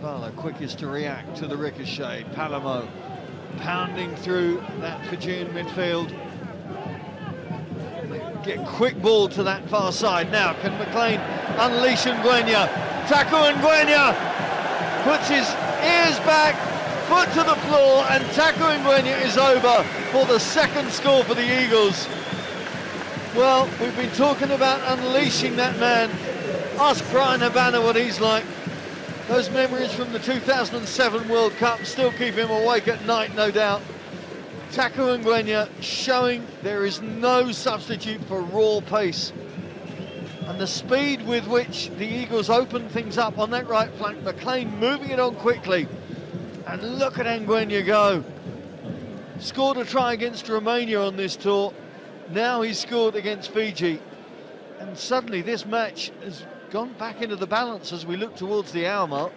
Vala quickest to react to the ricochet. Palamo pounding through that Fijian midfield. Get quick ball to that far side. Now, can McLean unleash Ngwenya? Taku Ngwenya puts his ears back, foot to the floor, and Taku Ngwenya is over for the second score for the Eagles. Well, we've been talking about unleashing that man. Ask Bryan Habana what he's like. Those memories from the 2007 World Cup still keep him awake at night, no doubt. Taku Ngwenya showing there is no substitute for raw pace. And the speed with which the Eagles open things up on that right flank, McLean moving it on quickly. And look at Ngwenya go. Scored a try against Romania on this tour. Now he's scored against Fiji. And suddenly this match has gone back into the balance as we look towards the hour mark.